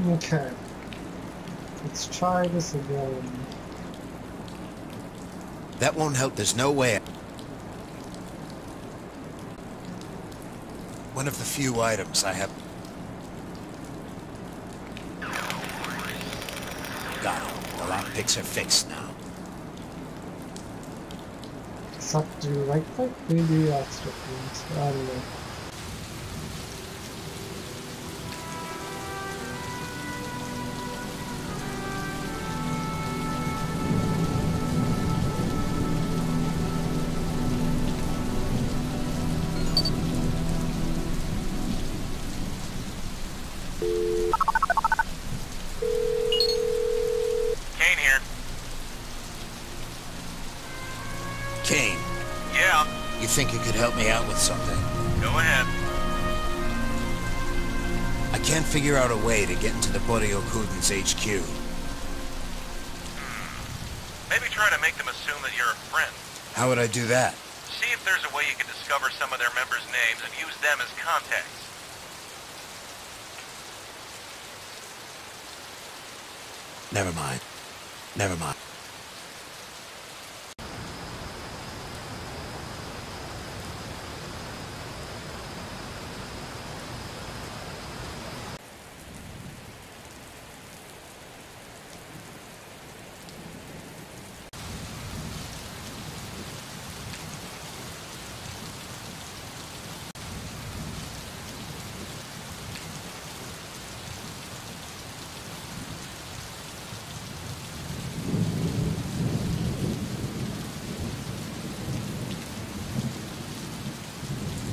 Okay. Let's try this again. That won't help. There's no way. One of the few items I have... Got it. The lockpicks are fixed now. Except do right click? Maybe that's different. I don't know. To get into the Boryokudan's HQ. Maybe try to make them assume that you're a friend. How would I do that? See if there's a way you can discover some of their members' names and use them as contacts. Never mind. Never mind.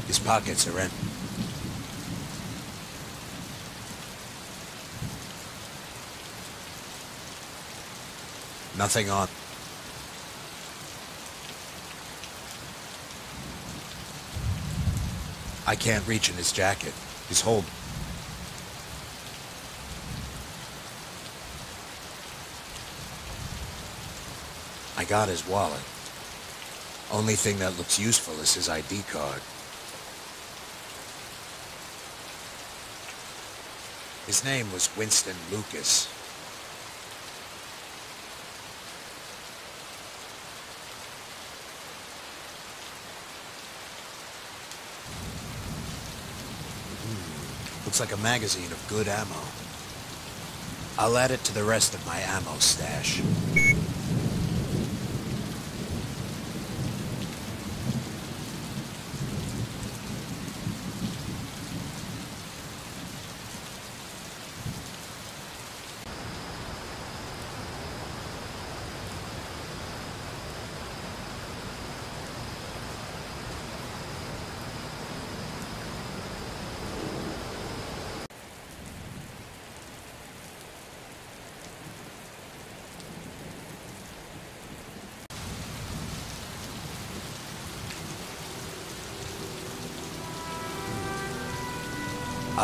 His pockets are empty. Nothing on. I can't reach in his jacket. He's hold. I got his wallet. Only thing that looks useful is his ID card. His name was Winston Lucas. Hmm, Looks like a magazine of good ammo. I'll add it to the rest of my ammo stash.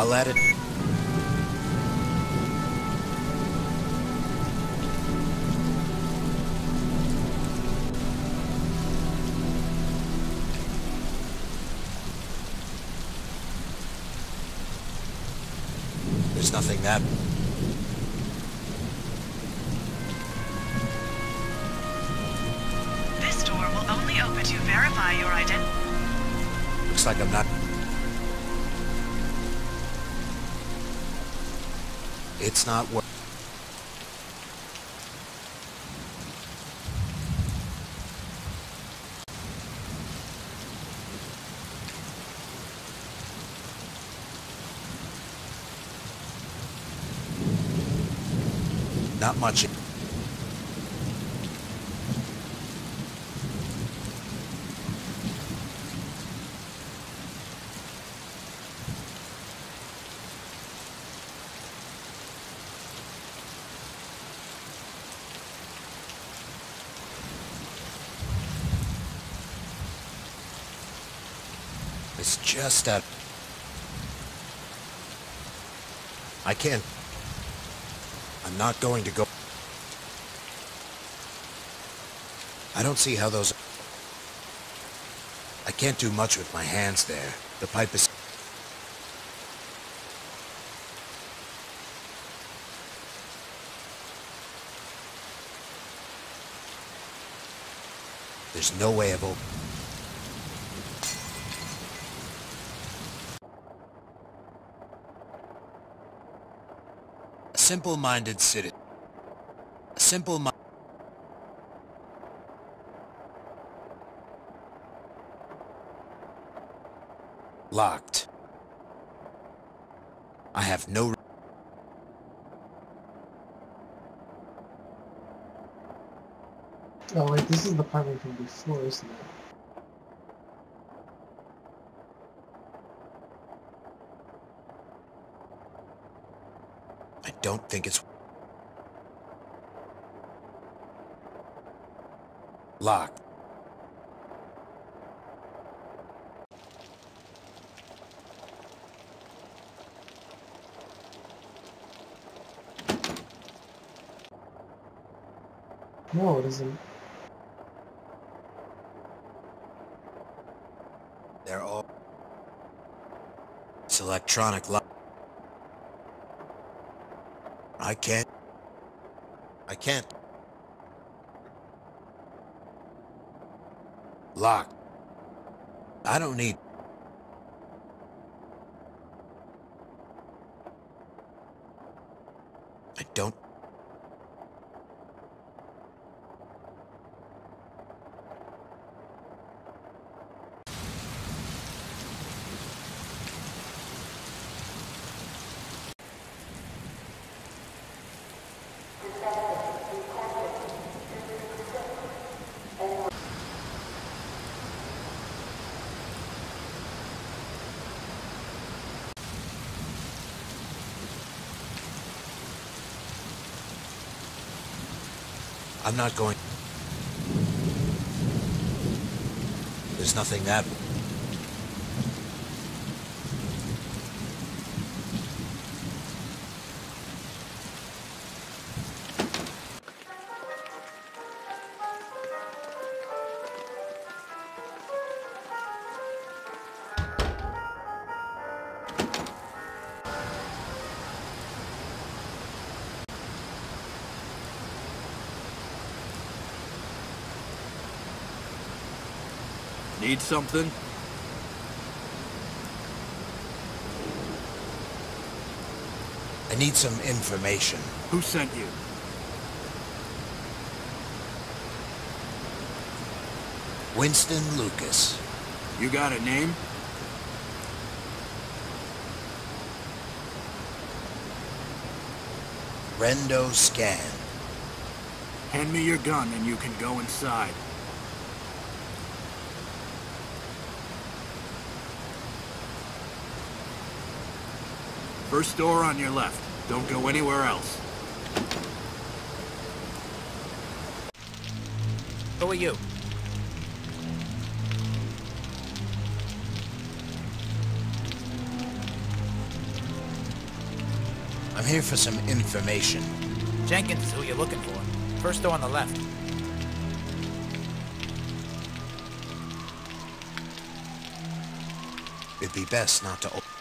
I'll add it. Not work. Not much. that. I can't. I'm not going to go. I don't see how those... I can't do much with my hands there. The pipe is... There's no way of opening... simple-minded citizen. A simple mi- Locked. I have no... Oh, wait, this is the part we from before, isn't it? Don't think it's... Locked. No, it isn't. They're all... It's electronic lock. I can't... I can't... Locked. I don't need... I don't... I'm not going... There's nothing that... Need something? I need some information. Who sent you? Winston Lucas. You got a name? Rendo Scan. Hand me your gun and you can go inside. First door on your left. Don't go anywhere else. Who are you? I'm here for some information. Jenkins is who you're looking for. First door on the left. It'd be best not to...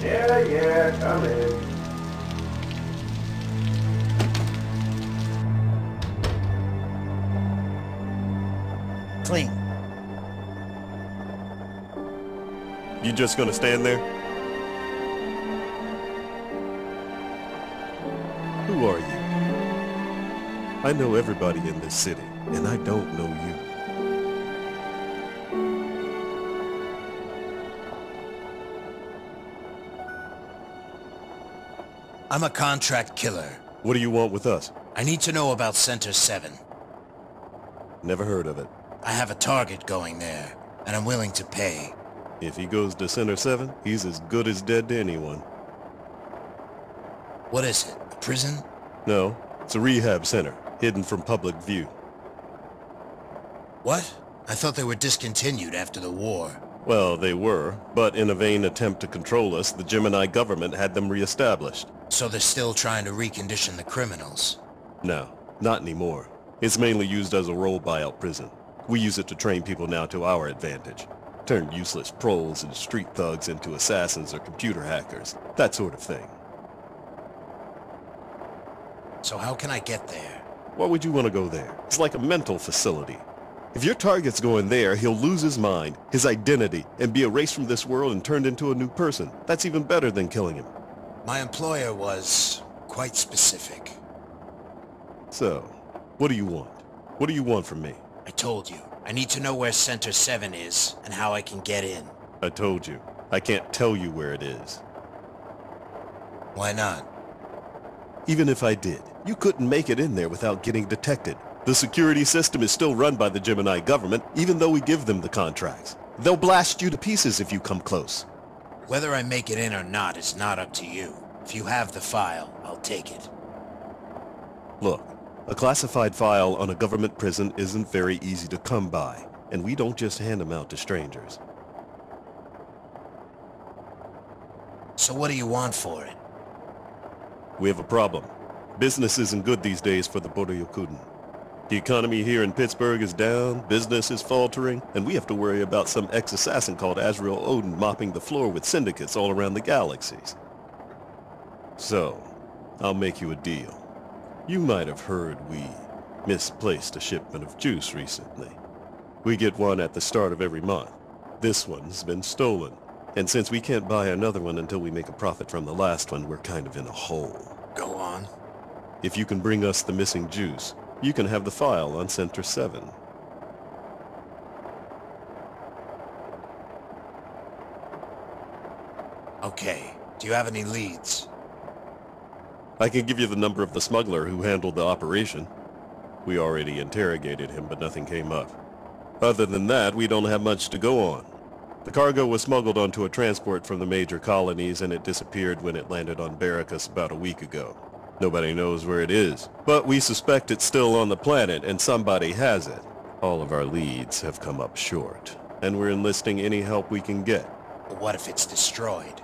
Yeah, yeah, come in. Clean. You just gonna stand there? Who are you? I know everybody in this city, and I don't know you. I'm a contract killer. What do you want with us? I need to know about Center 7. Never heard of it. I have a target going there, and I'm willing to pay. If he goes to Center 7, he's as good as dead to anyone. What is it? A prison? No, it's a rehab center, hidden from public view. What? I thought they were discontinued after the war. Well, they were, but in a vain attempt to control us, the Gemini government had them reestablished. So they're still trying to recondition the criminals. No, not anymore. It's mainly used as a role buyout prison. We use it to train people now to our advantage. Turn useless proles and street thugs into assassins or computer hackers. That sort of thing. So how can I get there? Why would you want to go there? It's like a mental facility. If your target's going there, he'll lose his mind, his identity, and be erased from this world and turned into a new person. That's even better than killing him. My employer was quite specific. So, what do you want? What do you want from me? I told you, I need to know where Center 7 is and how I can get in. I told you. I can't tell you where it is. Why not? Even if I did, you couldn't make it in there without getting detected. The security system is still run by the Gemini government, even though we give them the contracts. They'll blast you to pieces if you come close. Whether I make it in or not is not up to you. If you have the file, I'll take it. Look, a classified file on a government prison isn't very easy to come by, and we don't just hand them out to strangers. So what do you want for it? We have a problem. Business isn't good these days for the Boryokudan. The economy here in Pittsburgh is down, business is faltering, and we have to worry about some ex-assassin called Azriel Odin mopping the floor with syndicates all around the galaxies. So, I'll make you a deal. You might have heard we misplaced a shipment of juice recently. We get one at the start of every month. This one's been stolen. And since we can't buy another one until we make a profit from the last one, we're kind of in a hole. Go on. If you can bring us the missing juice, you can have the file on Center 7. Okay. Do you have any leads? I can give you the number of the smuggler who handled the operation. We already interrogated him, but nothing came up. Other than that, we don't have much to go on. The cargo was smuggled onto a transport from the major colonies, and it disappeared when it landed on Barracus about a week ago. Nobody knows where it is, but we suspect it's still on the planet, and somebody has it. All of our leads have come up short, and we're enlisting any help we can get. But what if it's destroyed?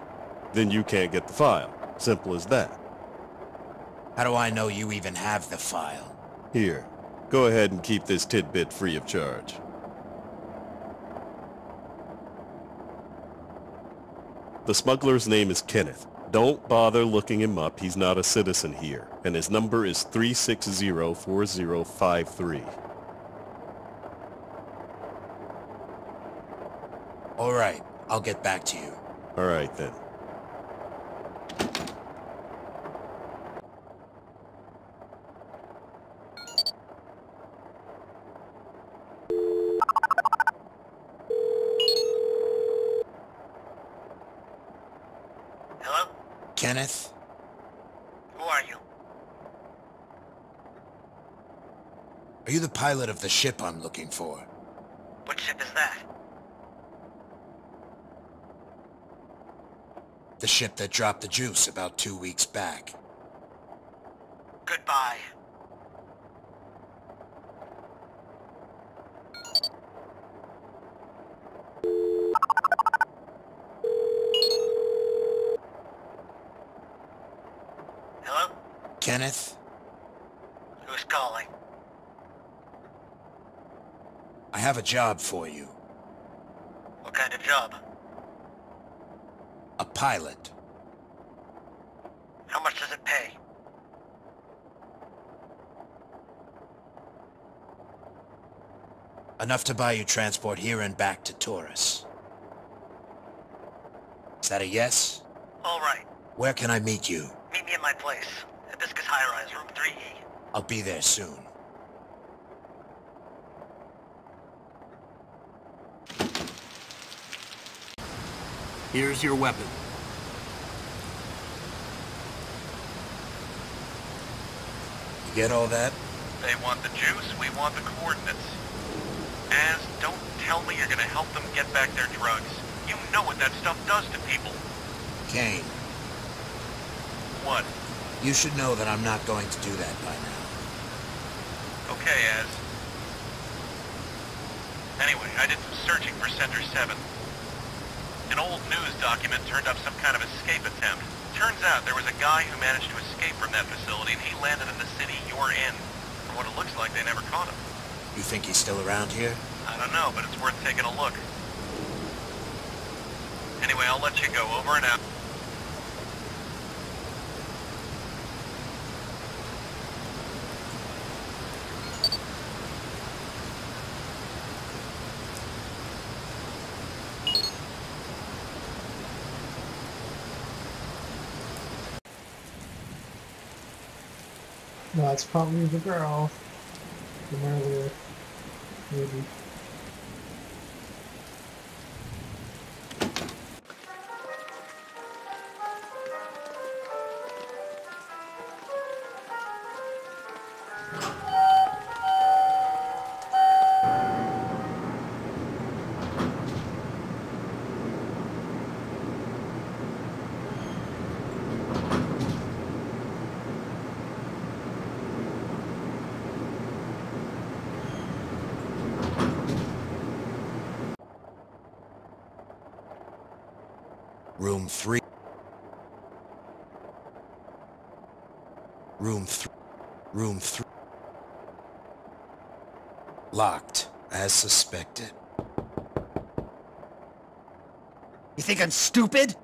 Then you can't get the file. Simple as that. How do I know you even have the file? Here, go ahead and keep this tidbit free of charge. The smuggler's name is Kenneth. Don't bother looking him up. He's not a citizen here. And his number is 360-4053. All right. I'll get back to you. All right, then. Kenneth? Who are you? Are you the pilot of the ship I'm looking for? What ship is that? The ship that dropped the juice about two weeks back. Goodbye. Kenneth? Who's calling? I have a job for you. What kind of job? A pilot. How much does it pay? Enough to buy you transport here and back to Taurus. Is that a yes? All right. Where can I meet you? Meet me at my place. Hibiscus High Rise, room. 3E. I'll be there soon. Here's your weapon. You get all that? They want the juice, we want the coordinates. As, don't tell me you're gonna help them get back their drugs. You know what that stuff does to people. Kane, What? You should know that I'm not going to do that by now. Okay, Az. Anyway, I did some searching for Center 7. An old news document turned up some kind of escape attempt. Turns out there was a guy who managed to escape from that facility and he landed in the city you're in. From what it looks like, they never caught him. You think he's still around here? I don't know, but it's worth taking a look. Anyway, I'll let you go. Over and out. It's probably the girl from earlier. Maybe. Room three. Room three. Room three. Locked, as suspected. You think I'm stupid?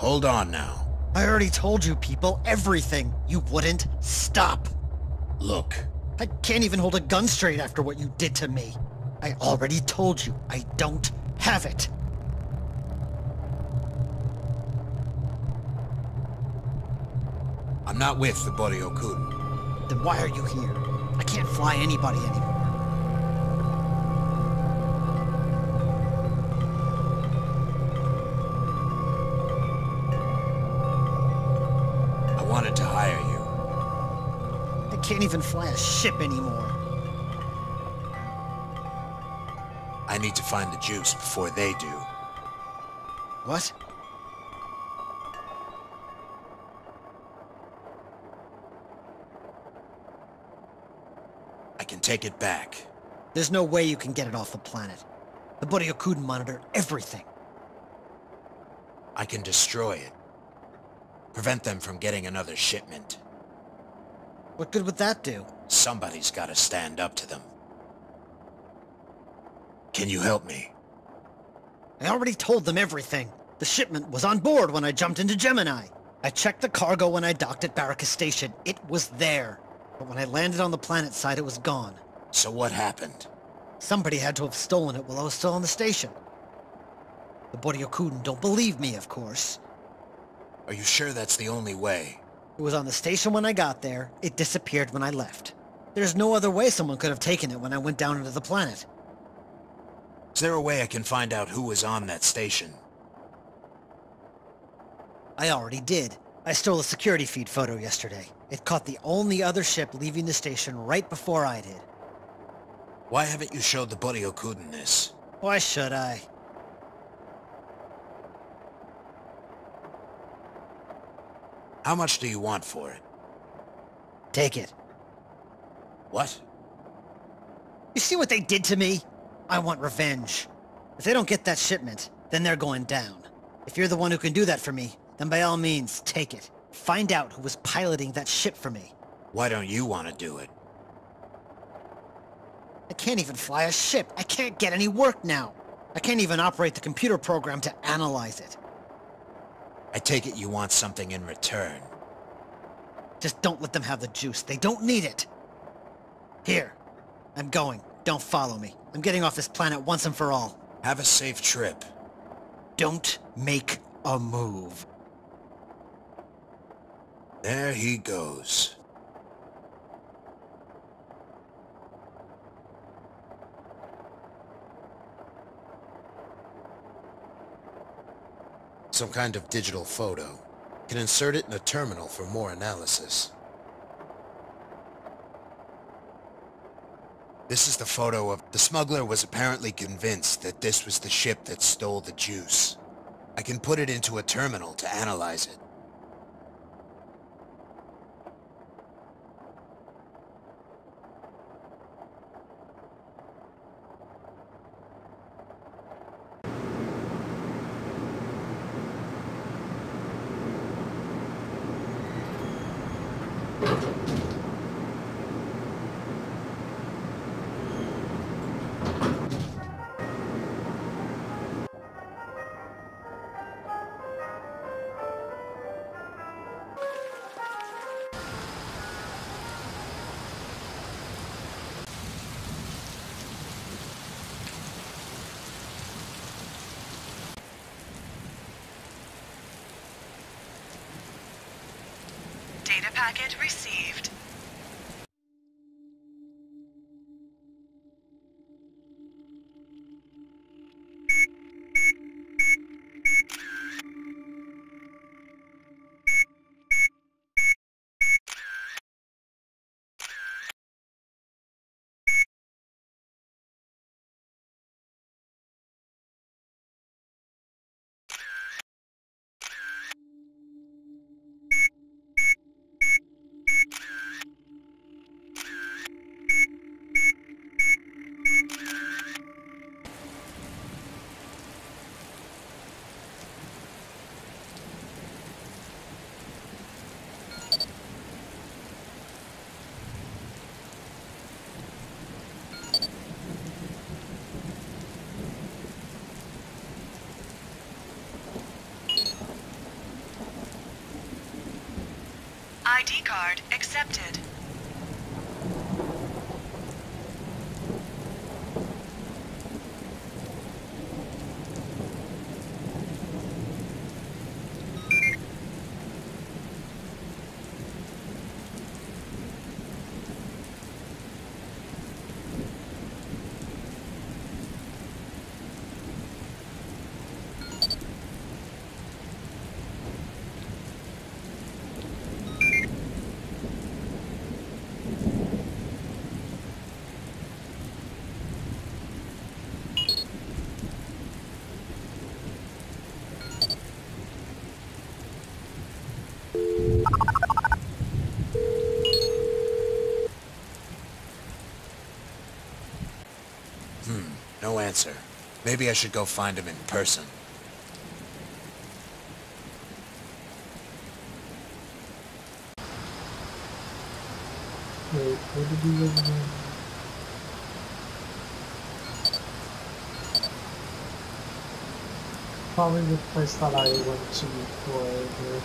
Hold on now. I already told you people everything. You wouldn't stop. Look, I can't even hold a gun straight after what you did to me. I already told you I don't have it. I'm not with the Boryokun. Then why are you here? I can't fly anybody anymore. I wanted to hire you. I can't even fly a ship anymore. I need to find the juice before they do. What? Take it back. There's no way you can get it off the planet. The Boryokudan monitor everything. I can destroy it. Prevent them from getting another shipment. What good would that do? Somebody's gotta stand up to them. Can you help me? I already told them everything. The shipment was on board when I jumped into Gemini. I checked the cargo when I docked at Baraka Station. It was there. But when I landed on the planet side, it was gone. So what happened? Somebody had to have stolen it while I was still on the station. The Boryokudan don't believe me, of course. Are you sure that's the only way? It was on the station when I got there. It disappeared when I left. There's no other way someone could have taken it when I went down into the planet. Is there a way I can find out who was on that station? I already did. I stole a security feed photo yesterday. It caught the only other ship leaving the station right before I did. Why haven't you showed the Boryokudan this? Why should I? How much do you want for it? Take it. What? You see what they did to me? I want revenge. If they don't get that shipment, then they're going down. If you're the one who can do that for me, then by all means, take it. Find out who was piloting that ship for me. Why don't you want to do it? I can't even fly a ship. I can't get any work now. I can't even operate the computer program to analyze it. I take it you want something in return. Just don't let them have the juice. They don't need it. Here. I'm going. Don't follow me. I'm getting off this planet once and for all. Have a safe trip. Don't make a move. There he goes. Some kind of digital photo. Can insert it in a terminal for more analysis. This is the photo of... The smuggler was apparently convinced that this was the ship that stole the juice. I can put it into a terminal to analyze it. ID card accepted. No answer. Maybe I should go find him in person. Wait, did live? Probably the place that I went to before. Here.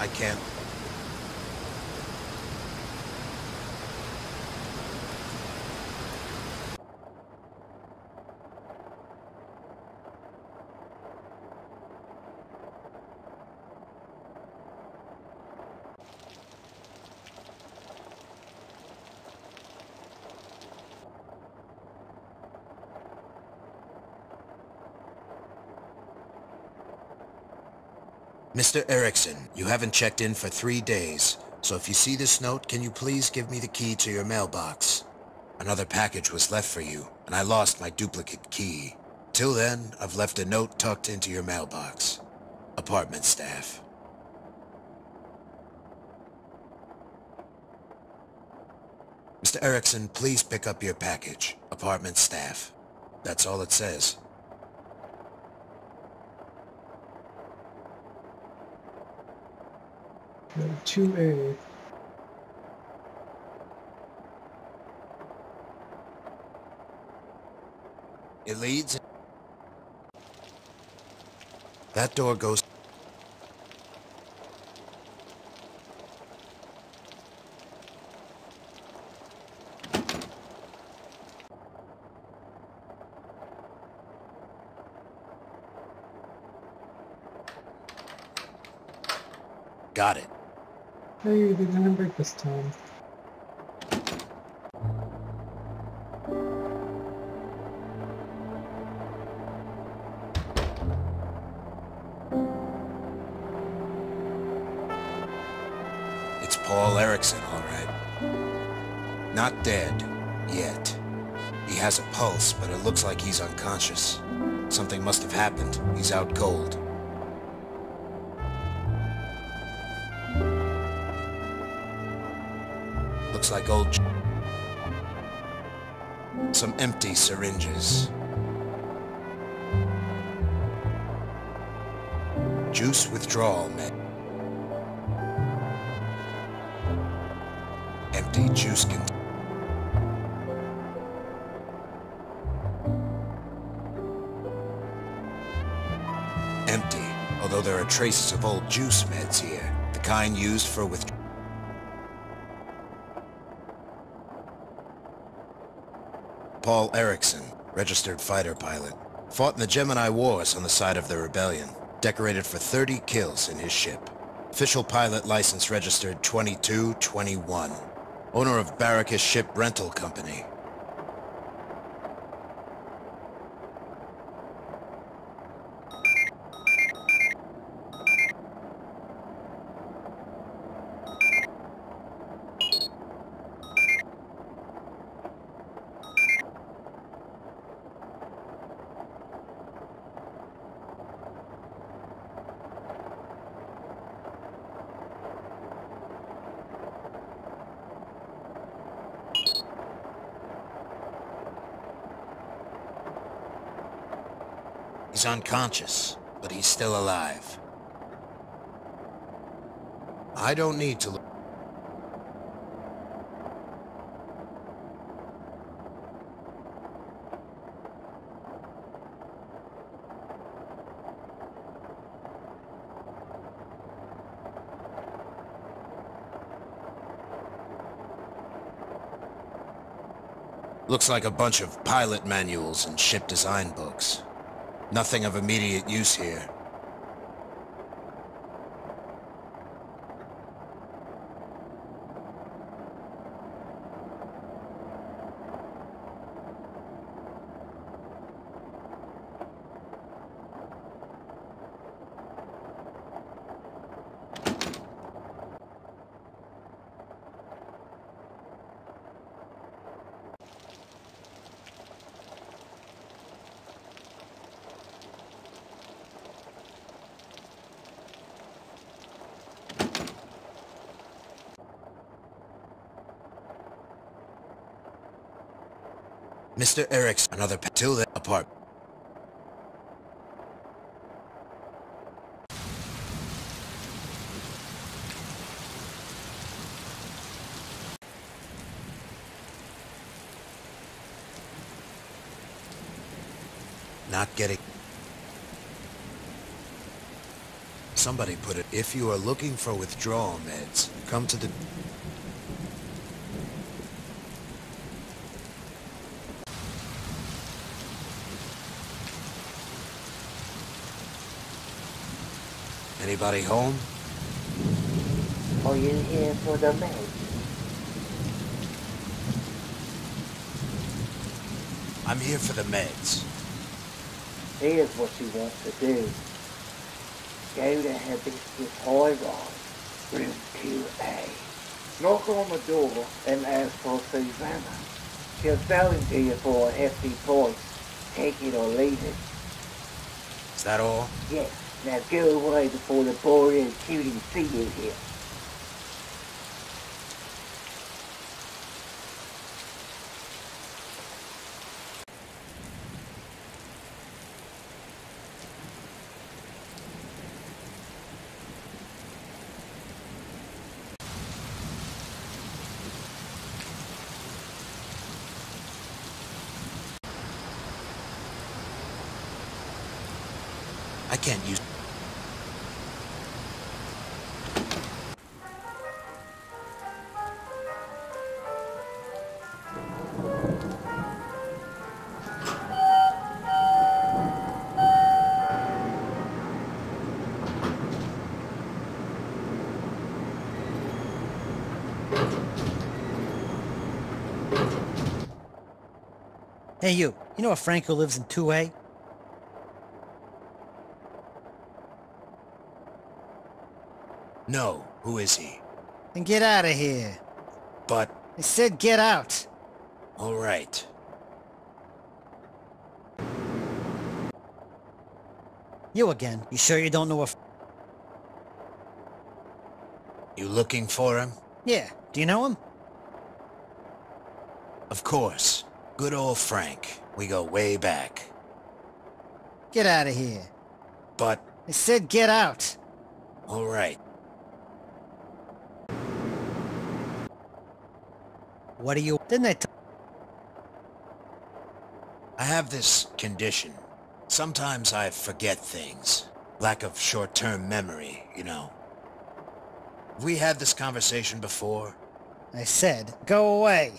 I can't... Mr. Erickson, you haven't checked in for three days, so if you see this note, can you please give me the key to your mailbox? Another package was left for you, and I lost my duplicate key. Till then, I've left a note tucked into your mailbox. Apartment staff. Mr. Erickson, please pick up your package. Apartment staff. That's all it says. Okay, 2A. It leads... That door goes... Got it. Hey, they didn't break this time. It's Paul Erickson, all right. Not dead. Yet. He has a pulse, but it looks like he's unconscious. Something must have happened. He's out cold. Looks like old... Some empty syringes. Juice withdrawal med. Empty juice con... Empty. although there are traces of old juice meds here, the kind used for withdrawal. Paul Erickson, registered fighter pilot. Fought in the Gemini Wars on the side of the rebellion. Decorated for 30 kills in his ship. Official pilot license registered 2221. Owner of Barracus Ship Rental Company. Unconscious, but he's still alive. I don't need to look. Looks like a bunch of pilot manuals and ship design books. Nothing of immediate use here. Mr. Eric's another till the apart. Not getting... Somebody put it, if you are looking for withdrawal meds, come to the... Anybody home? Are you here for the meds? I'm here for the meds. Here's what you want to do. Go to Hibiscus High Rise, room 2A. Knock on the door and ask for Susanna. She'll sell him to you for a hefty price. Take it or leave it. Is that all? Yes, now go away before the boreal cuties see you here. Hey, you. You know a Franco lives in 2A? No. Who is he? Then get out of here. But... I said get out. All right. You again. You sure you don't know a... You looking for him? yeah. Do you know him? Of course. Good old Frank. We go way back. Get out of here. But... I said get out. All right. What are you... Didn't I t- I have this condition. Sometimes I forget things. Lack of short-term memory, you know. Have we had this conversation before? I said, go away.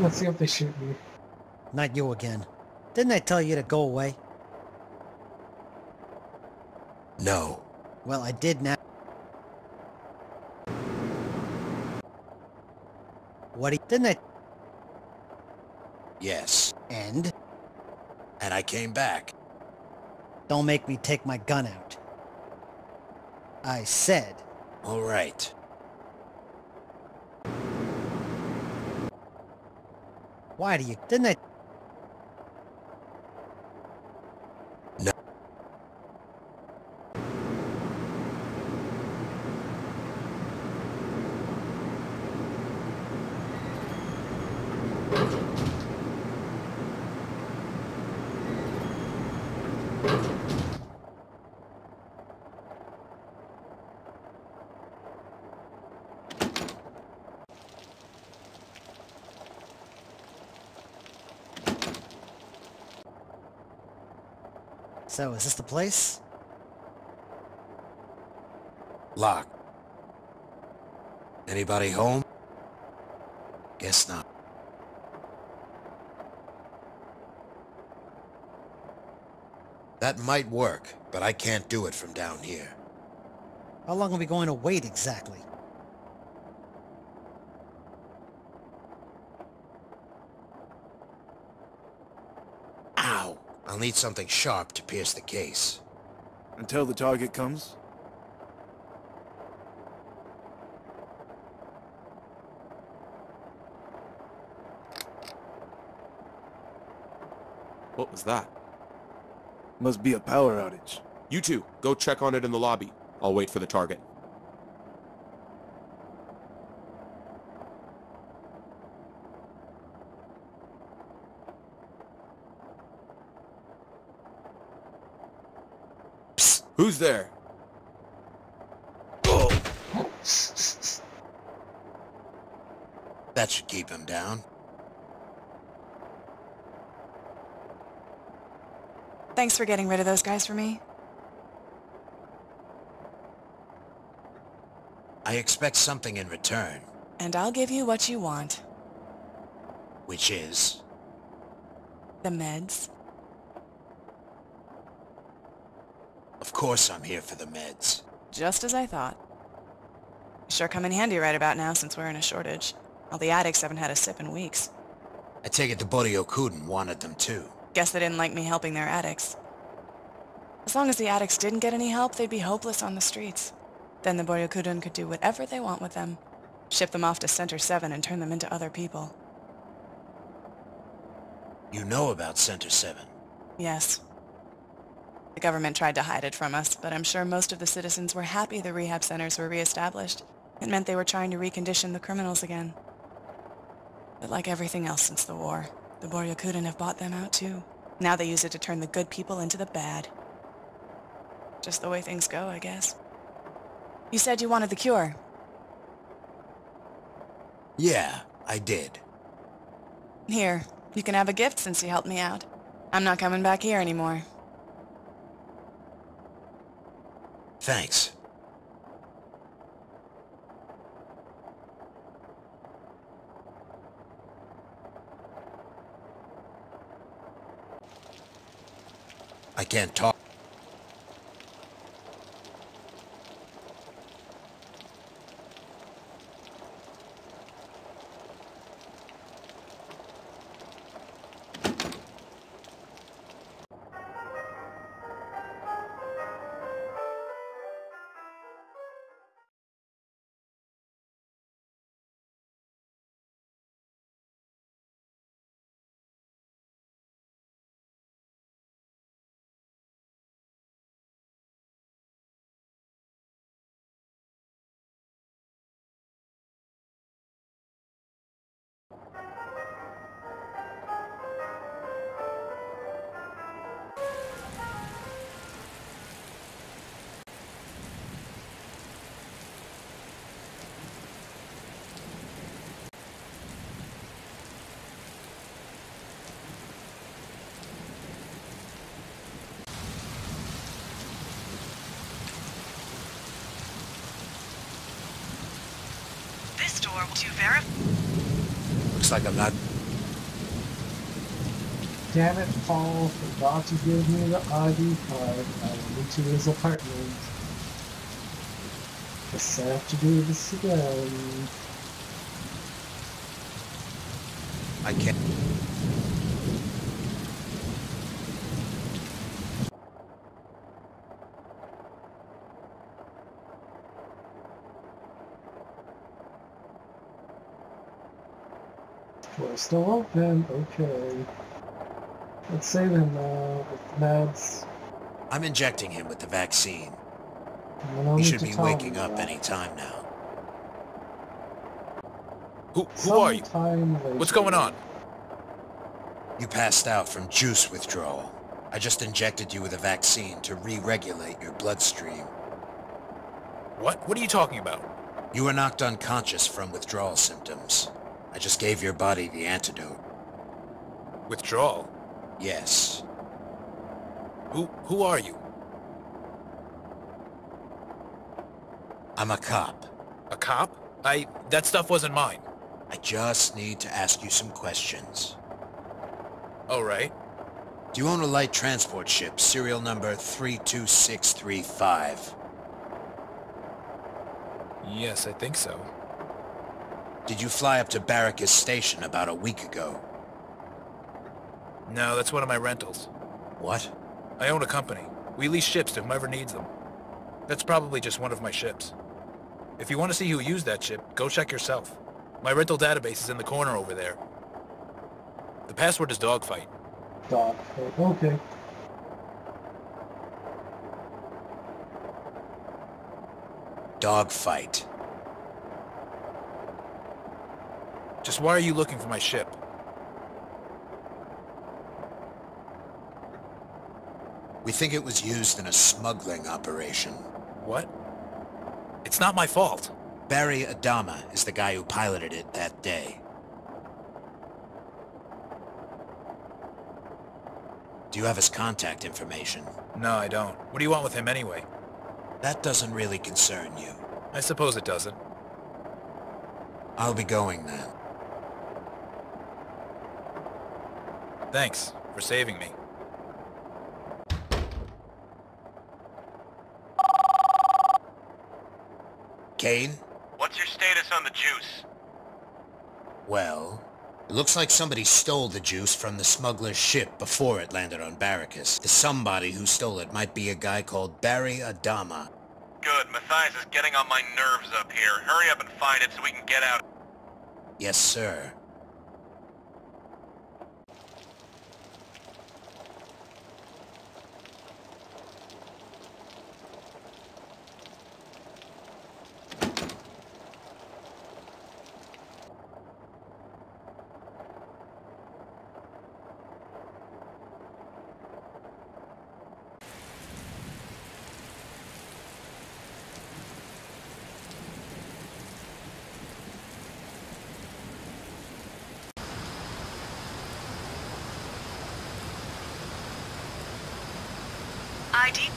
Let's see if they shoot me. Not you again. Didn't I tell you to go away? No. Well, I did now. What do you... Didn't I... Yes. And? And I came back. Don't make me take my gun out. I said... All right. Why do you... Didn't I... So, is this the place? Lock. Anybody home? Guess not. That might work, but I can't do it from down here. How long are we going to wait exactly? I'll need something sharp to pierce the case. Until the target comes? What was that? Must be a power outage. You two, go check on it in the lobby. I'll wait for the target. Who's there? That should keep him down. Thanks for getting rid of those guys for me. I expect something in return, And I'll give you what you want. which is... The meds. Course I'm here for the meds. Just as I thought. Sure come in handy right about now since we're in a shortage. All the addicts haven't had a sip in weeks. I take it the Boryokudan wanted them too. Guess they didn't like me helping their addicts. As long as the addicts didn't get any help, they'd be hopeless on the streets. Then the Boryokudan could do whatever they want with them. Ship them off to Center 7 and turn them into other people. You know about Center 7. Yes. The government tried to hide it from us, but I'm sure most of the citizens were happy the rehab centers were reestablished. It meant they were trying to recondition the criminals again. But like everything else since the war, the Boryokudan have bought them out too. Now they use it to turn the good people into the bad. Just the way things go, I guess. You said you wanted the cure. Yeah, I did. Here, you can have a gift since you helped me out. I'm not coming back here anymore. Thanks. I can't talk. Looks like I'm not... Damn it, Paul forgot to give me the ID card. I went to his apartment. Guess I have to do this again. I can't... We're still open, okay. Let's save him now with meds. I'm injecting him with the vaccine. He should be waking up that. any time now. Who, who are you? Sometime What's going on? You passed out from juice withdrawal. I just injected you with a vaccine to re-regulate your bloodstream. What? What are you talking about? You were knocked unconscious from withdrawal symptoms. I just gave your body the antidote. Withdrawal? Yes. Who, who are you? I'm a cop. A cop? I... that stuff wasn't mine. I just need to ask you some questions. Alright. Do you own a light transport ship, serial number 32635? Yes, I think so. Did you fly up to Barracus Station about a week ago? No, that's one of my rentals. What? I own a company. We lease ships to whomever needs them. That's probably just one of my ships. If you want to see who used that ship, go check yourself. My rental database is in the corner over there. The password is dogfight. Dog. Okay. Dogfight. Just why are you looking for my ship? We think it was used in a smuggling operation. What? It's not my fault. Barry Adama is the guy who piloted it that day. Do you have his contact information? No, I don't. What do you want with him anyway? That doesn't really concern you. I suppose it doesn't. I'll be going then. Thanks for saving me. Kane? What's your status on the juice? Well, it looks like somebody stole the juice from the smuggler's ship before it landed on Barracus. The somebody who stole it might be a guy called Barry Adama. Good. Matthias is getting on my nerves up here. Hurry up and find it so we can get out. Yes, sir. ID.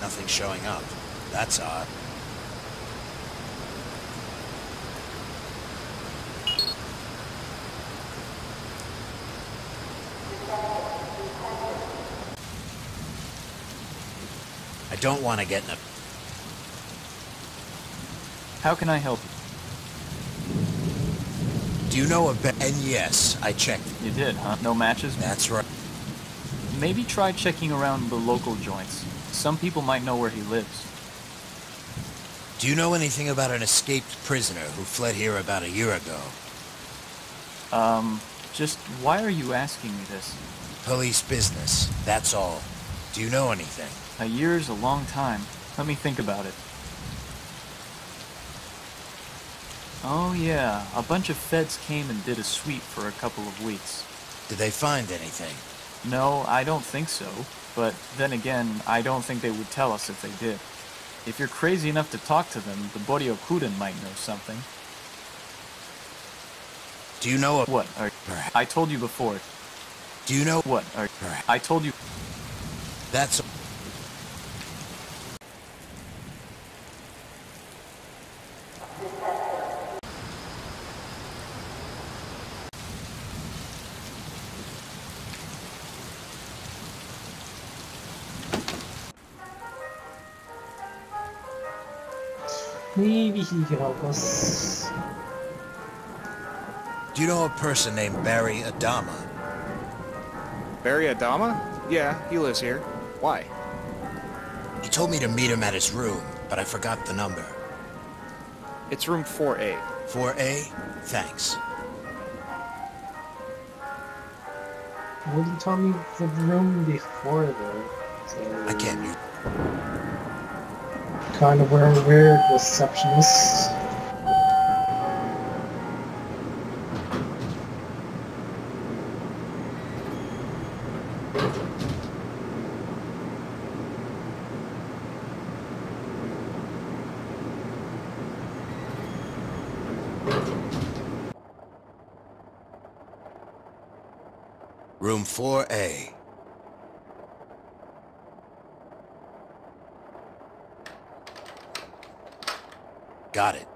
Nothing showing up. That's odd. I don't want to get in a... How can I help you? Do you know a be- And yes, I checked. You did, huh? No matches? That's right. Maybe try checking around the local joints. Some people might know where he lives. Do you know anything about an escaped prisoner who fled here about a year ago? Um, just why are you asking me this? Police business, that's all. Do you know anything? A year's a long time. Let me think about it. Oh yeah, a bunch of feds came and did a sweep for a couple of weeks. Did they find anything? No, I don't think so. But then again, I don't think they would tell us if they did. If you're crazy enough to talk to them, the Boryokudan might know something. Do you know a... What? Are, I told you before. Do you know What? Are, I told you. That's... he can help us. Do you know a person named Barry Adama? Barry Adama? Yeah, he lives here. Why? He told me to meet him at his room, but I forgot the number. It's room 4A. 4A? Thanks. Would you tell me the room before though? So I can't use... kind of we're weird receptionists. Room 4A. Got it.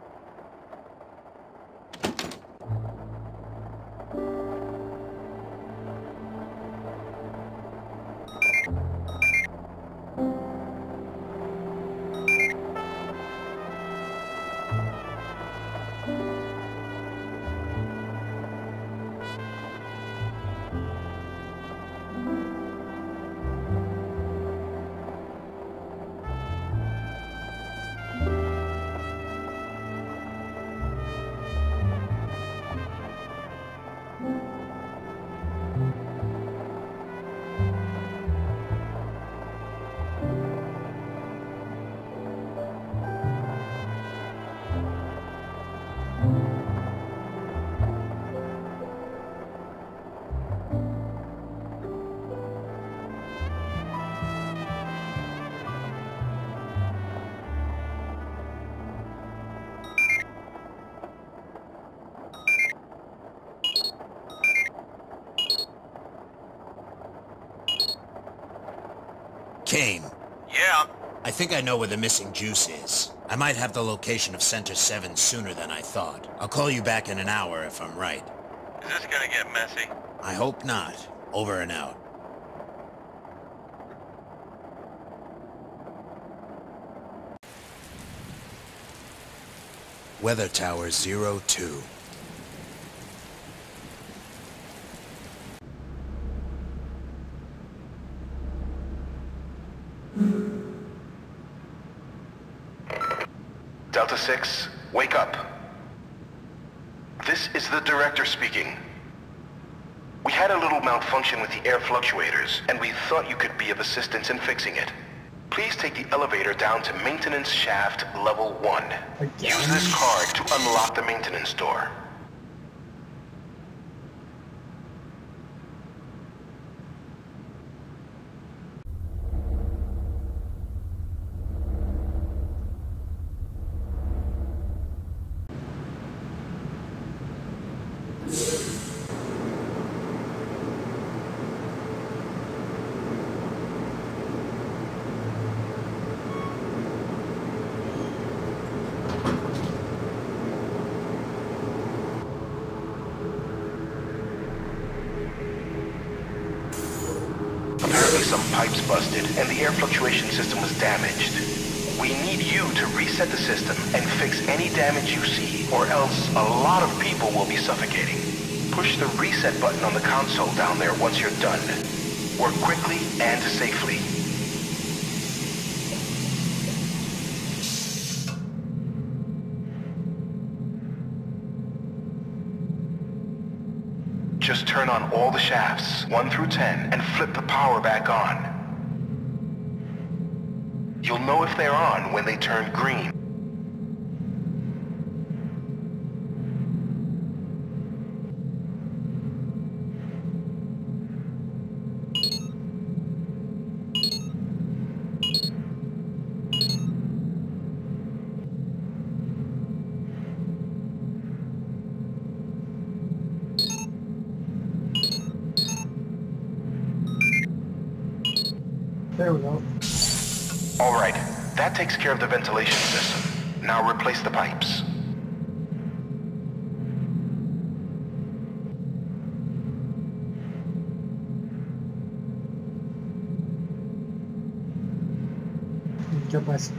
Think I know where the missing juice is. I might have the location of Center 7 sooner than I thought. I'll call you back in an hour if I'm right. is this gonna get messy? I hope not. Over and out. Weather Tower Zero Two. 6, wake up. This is the director speaking. We had a little malfunction with the air fluctuators, and we thought you could be of assistance in fixing it. Please take the elevator down to maintenance shaft level 1. Use this card to unlock the maintenance door. Just turn on all the shafts, 1 through 10, and flip the power back on. You'll know if they're on when they turn green.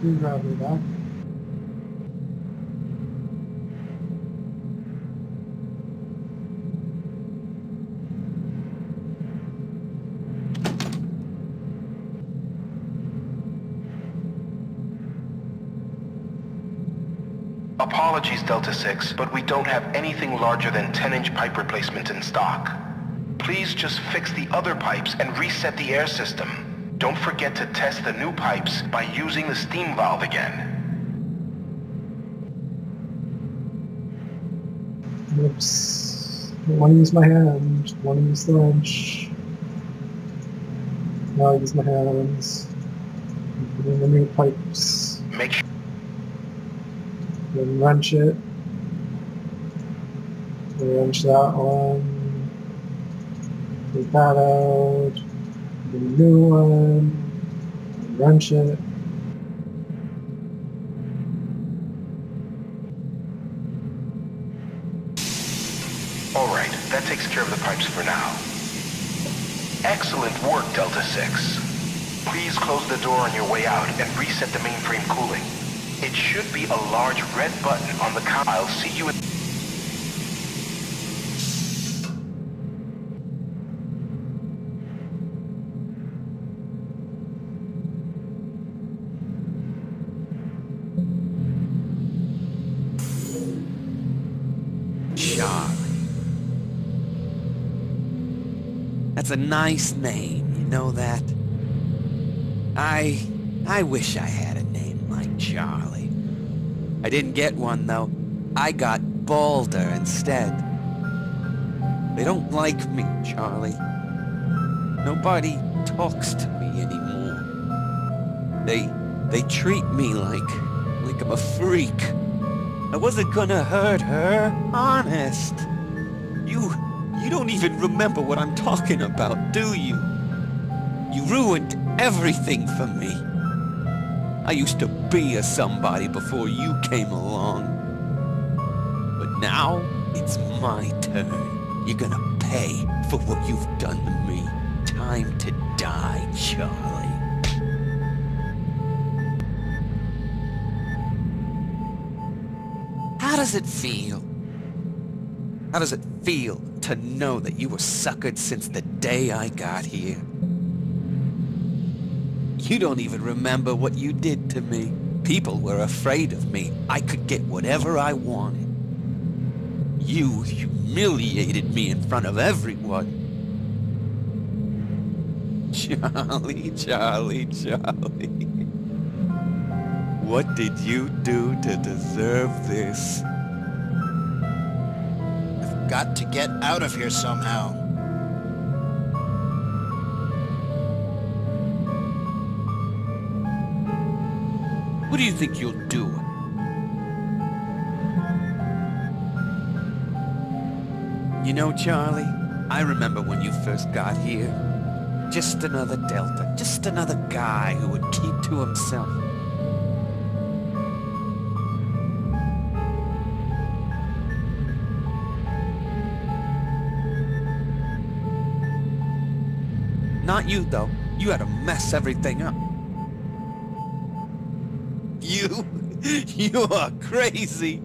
Screwdriver back. Apologies, Delta 6, but we don't have anything larger than 10-inch pipe replacement in stock. Please just fix the other pipes and reset the air system. Don't forget to test the new pipes by using the steam valve again. Whoops. Don't want to use my hand. Want to use the wrench. Now I use my hands. Put in the new pipes. Make sure Then wrench it. Wrench that one. Take that out. A new one. Wrench it. All right, that takes care of the pipes for now. Excellent work, Delta 6. Please close the door on your way out and reset the mainframe cooling. It should be a large red button on the cow. I'll see you in... a nice name, you know that? I... I wish I had a name like Charlie. I didn't get one, though. I got Balder instead. They don't like me, Charlie. Nobody talks to me anymore. They... they treat me like... like I'm a freak. I wasn't gonna hurt her, honest. You... don't even remember what I'm talking about, do you? You ruined everything for me. I used to be a somebody before you came along. But now, it's my turn. You're gonna pay for what you've done to me. Time to die, Charlie. How does it feel? How does it feel to know that you were suckered since the day I got here? You don't even remember what you did to me. People were afraid of me. I could get whatever I wanted. You humiliated me in front of everyone. Charlie, Charlie, Charlie. What did you do to deserve this? Got to get out of here somehow. What do you think you'll do? You know, Charlie, I remember when you first got here. Just another Delta, just another guy who would keep to himself. Not you, though. You had to mess everything up. You... you are crazy.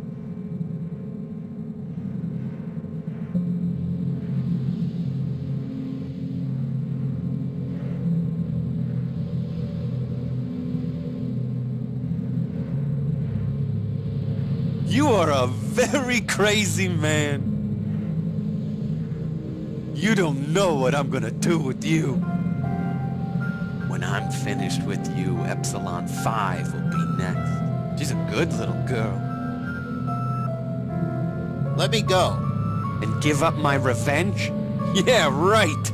You are a very crazy man. You don't know what I'm gonna do with you. I'm finished with you, Epsilon 5 will be next. She's a good little girl. Let me go. And give up my revenge? Yeah, right.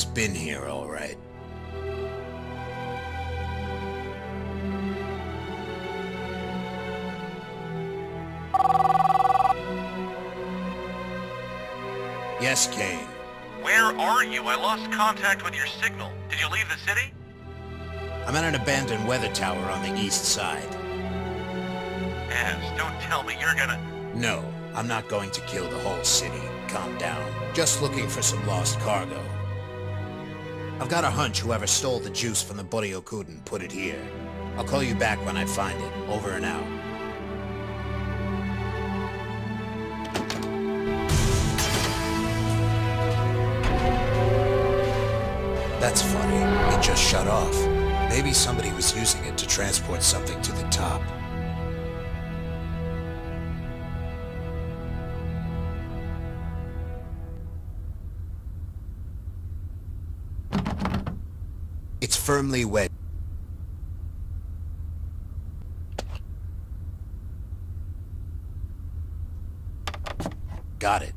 Somebody's been here, all right. Yes, Kane. Where are you? I lost contact with your signal. Did you leave the city? I'm at an abandoned weather tower on the east side. Abs, don't tell me you're gonna... No, I'm not going to kill the whole city. Calm down. Just looking for some lost cargo. I've got a hunch whoever stole the juice from the Boryokudan put it here. I'll call you back when I find it. Over and out. That's funny. It just shut off. Maybe somebody was using it to transport something to the top. Firmly wed. Got it.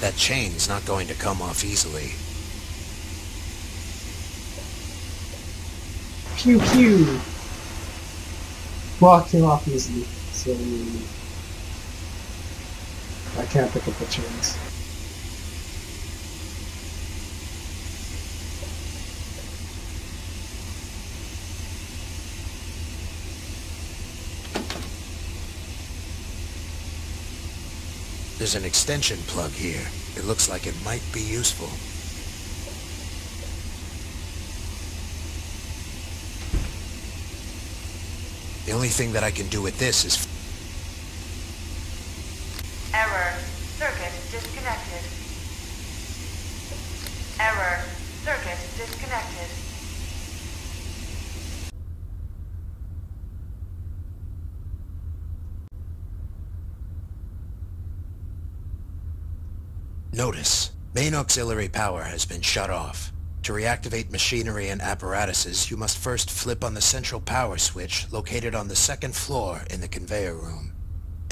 That chain's not going to come off easily. Pew pew! Well, it came off easily, so... I can't pick up the chains. There's an extension plug here. It looks like it might be useful. The only thing that I can do with this is... Notice, main auxiliary power has been shut off. To reactivate machinery and apparatuses, you must first flip on the central power switch located on the second floor in the conveyor room.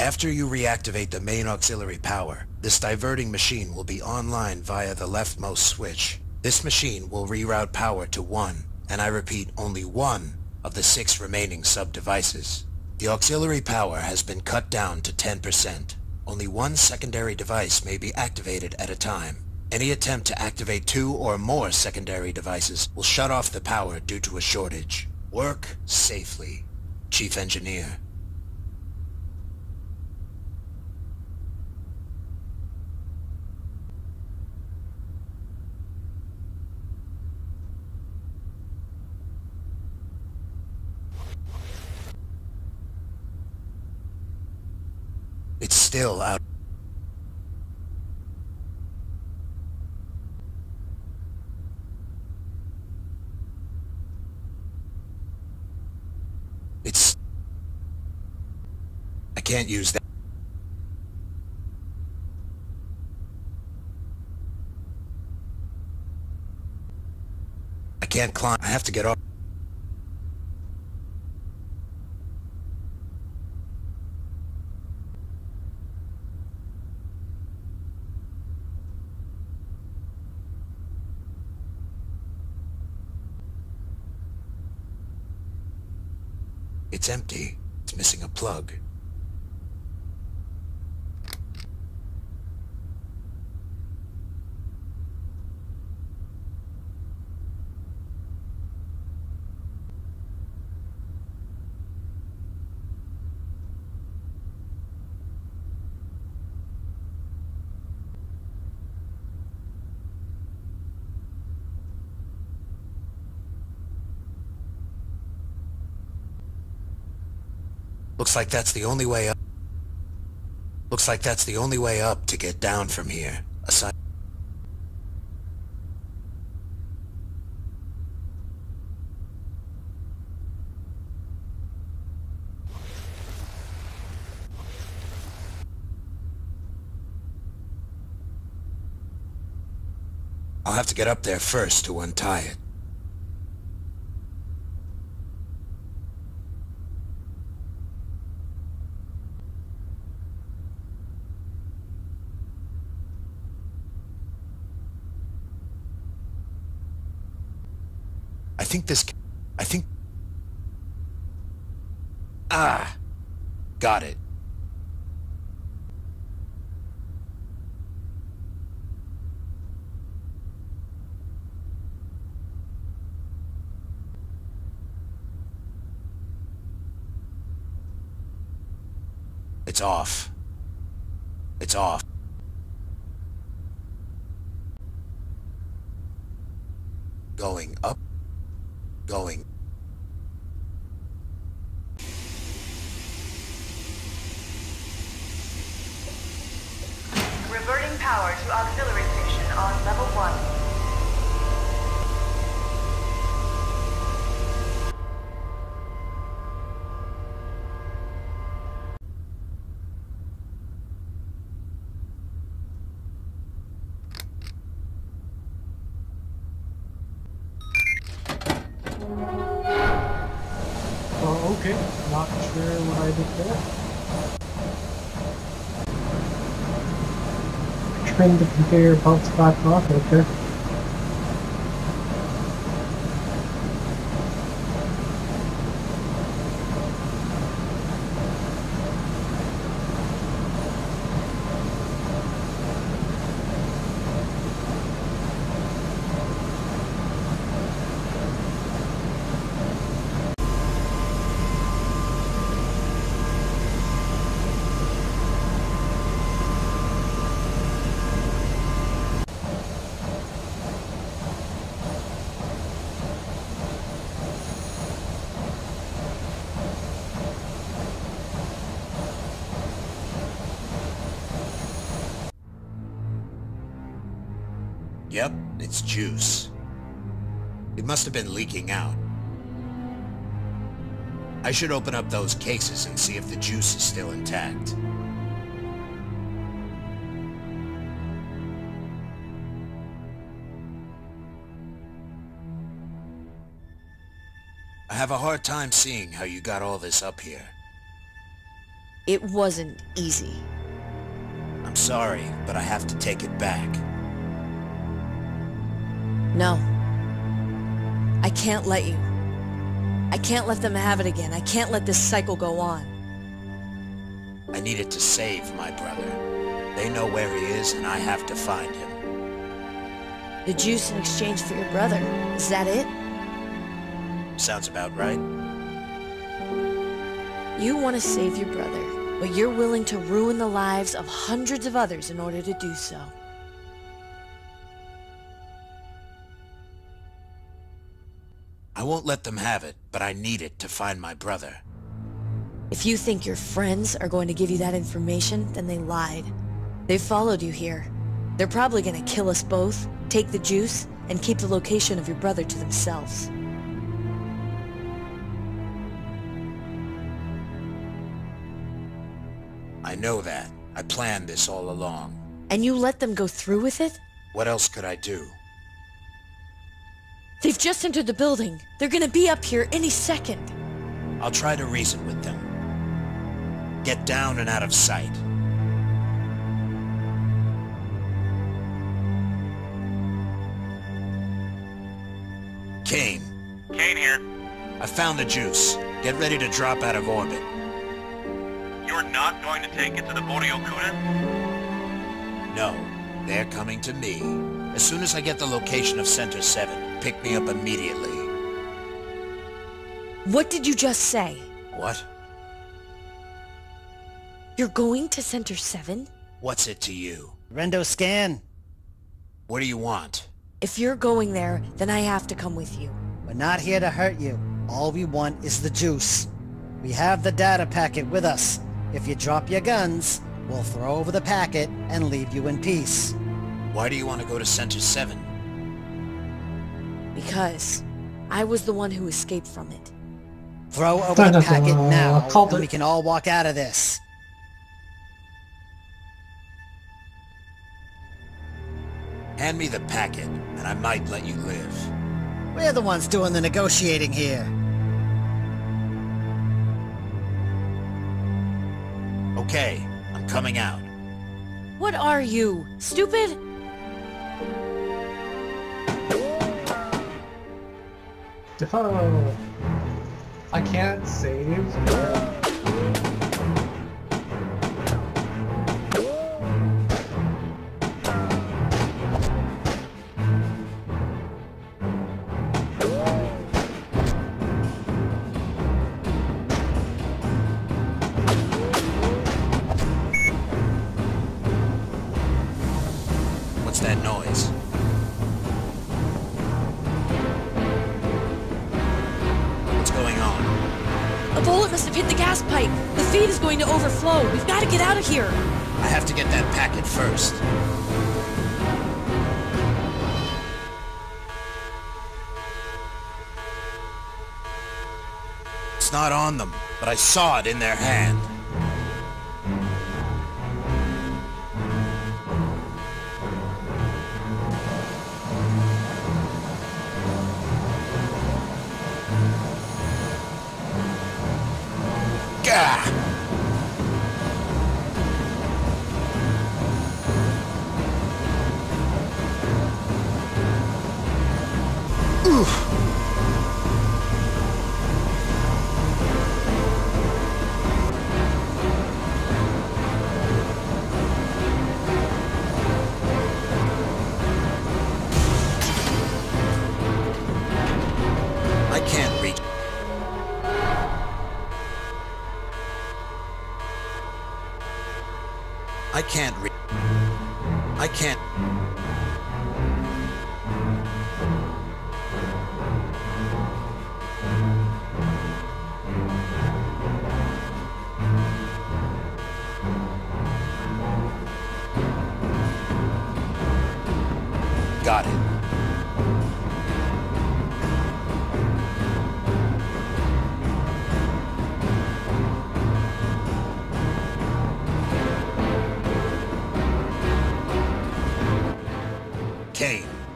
After you reactivate the main auxiliary power, this diverting machine will be online via the leftmost switch. This machine will reroute power to one, and I repeat, only one, of the six remaining sub-devices. The auxiliary power has been cut down to 10%. Only one secondary device may be activated at a time. Any attempt to activate two or more secondary devices will shut off the power due to a shortage. Work safely. Chief Engineer. It's still out. It's... I can't use that. I can't climb. I have to get off. It's empty. It's missing a plug. Looks like that's the only way up. Looks like that's the only way up to get down from here. Aside I'll have to get up there first to untie it. Think this... I think... Ah! Got it. It's off. It's off. Going up. Going. Reverting power to auxiliary station on level 1. Oh, okay. Not sure what I did there. Conveyor belts back off, okay. It's juice. It must have been leaking out. I should open up those cases and see if the juice is still intact. I have a hard time seeing how you got all this up here. It wasn't easy. I'm sorry, but I have to take it back. No. I can't let you. I can't let them have it again. I can't let this cycle go on. I needed to save my brother. They know where he is, and I have to find him. The juice in exchange for your brother. Is that it? Sounds about right. You want to save your brother, but you're willing to ruin the lives of hundreds of others in order to do so. I won't let them have it, but I need it to find my brother. If you think your friends are going to give you that information, then they lied. They followed you here. They're probably going to kill us both, take the juice, and keep the location of your brother to themselves. I know that. I planned this all along. And you let them go through with it? What else could I do? They've just entered the building. They're gonna be up here any second. I'll try to reason with them. Get down and out of sight. Kane. Kane here. I found the juice. Get ready to drop out of orbit. You're not going to take it to the Boryokudan? No, they're coming to me. As soon as I get the location of Center 7, pick me up immediately. What did you just say? What? You're going to Center 7? What's it to you? Rendo scan. What do you want? If you're going there, then I have to come with you. We're not here to hurt you. All we want is the juice. We have the data packet with us. If you drop your guns, we'll throw over the packet and leave you in peace. Why do you want to go to Center 7? Because I was the one who escaped from it. Throw over the packet now, and it. we can all walk out of this. Hand me the packet, and I might let you live. We're the ones doing the negotiating here. Okay, I'm coming out. What are you? Stupid? Oh, I can't save. We've got to get out of here. I have to get that packet first. It's not on them, but I saw it in their hand.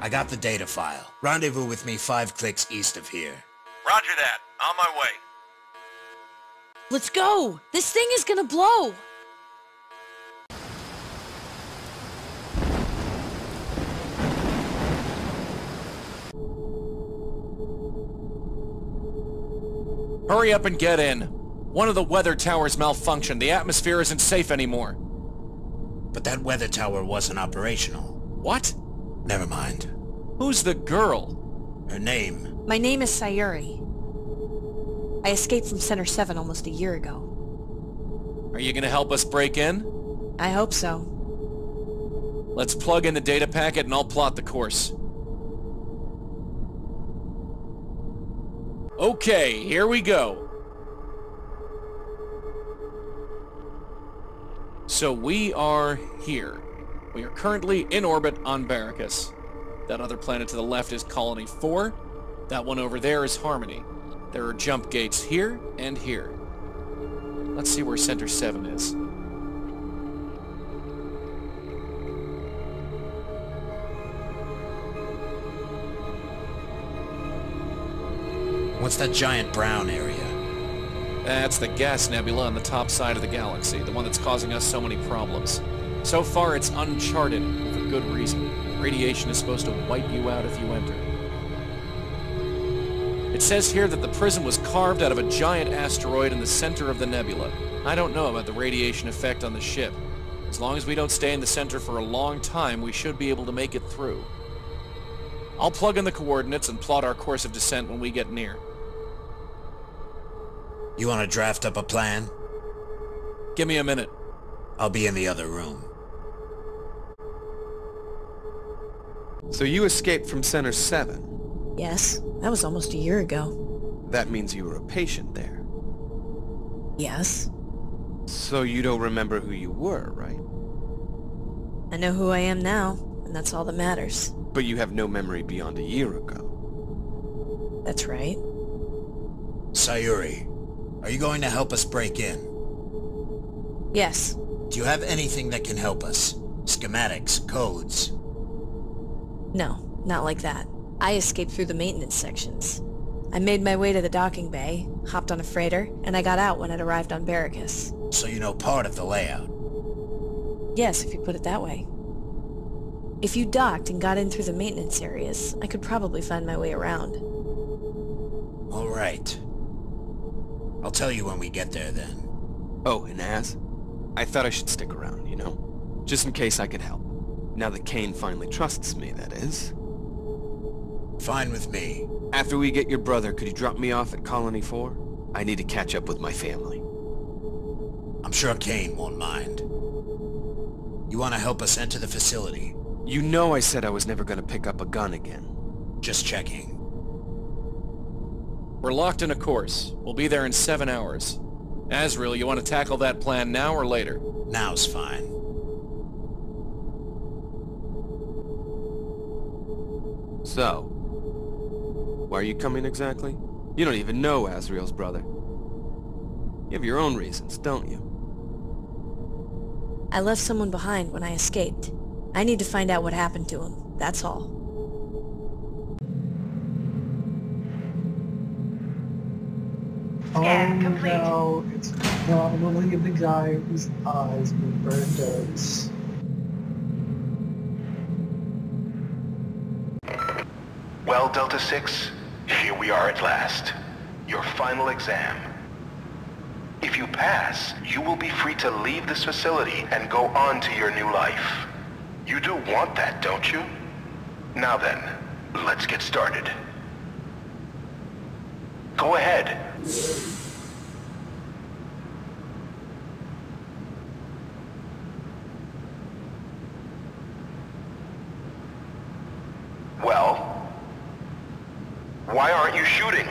I got the data file. Rendezvous with me five clicks east of here. Roger that. On my way. Let's go. This thing is gonna blow. Hurry up and get in. One of the weather towers malfunctioned. The atmosphere isn't safe anymore. But that weather tower wasn't operational. What? Never mind. Who's the girl? Her name. My name is Sayuri. I escaped from Center 7 almost a year ago. Are you gonna help us break in? I hope so. Let's plug in the data packet and I'll plot the course. Okay, here we go. So we are here. We are currently in orbit on Barracus. That other planet to the left is Colony 4. That one over there is Harmony. There are jump gates here and here. Let's see where Center 7 is. What's that giant brown area? That's the gas nebula on the top side of the galaxy, the one that's causing us so many problems. So far, it's uncharted, for good reason. Radiation is supposed to wipe you out if you enter. It says here that the prism was carved out of a giant asteroid in the center of the nebula. I don't know about the radiation effect on the ship. As long as we don't stay in the center for a long time, we should be able to make it through. I'll plug in the coordinates and plot our course of descent when we get near. You want to draft up a plan? Give me a minute. I'll be in the other room. So you escaped from Center 7. Yes, that was almost a year ago. That means you were a patient there. Yes. So you don't remember who you were, right? I know who I am now, and that's all that matters. But you have no memory beyond a year ago. That's right. Sayuri, are you going to help us break in? Yes. Do you have anything that can help us? Schematics, codes? No, not like that. I escaped through the maintenance sections. I made my way to the docking bay, hopped on a freighter, and I got out when it arrived on Barracus. So you know part of the layout. Yes, if you put it that way. If you docked and got in through the maintenance areas, I could probably find my way around. All right. I'll tell you when we get there then. Oh, and Az? I thought I should stick around, you know? Just in case I could help. Now that Kane finally trusts me, that is. Fine with me. After we get your brother, could you drop me off at Colony 4? I need to catch up with my family. I'm sure Kane won't mind. You want to help us enter the facility? You know I said I was never going to pick up a gun again. Just checking. We're locked in a course. We'll be there in seven hours. Azriel, you want to tackle that plan now or later? Now's fine. So, why are you coming exactly? You don't even know Azriel's brother. You have your own reasons, don't you? I left someone behind when I escaped. I need to find out what happened to him, that's all. Oh no, it's probably the guy whose eyes were burned out. Well, Delta 6, here we are at last. Your final exam. If you pass, you will be free to leave this facility and go on to your new life. You do want that, don't you? Now then, let's get started. Go ahead. Well? Why aren't you shooting?